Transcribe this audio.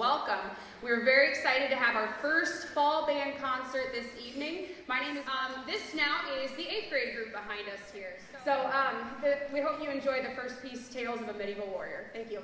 welcome. We're very excited to have our first fall band concert this evening. My name is, um, this now is the eighth grade group behind us here. So um, the, we hope you enjoy the first piece, Tales of a Medieval Warrior. Thank you.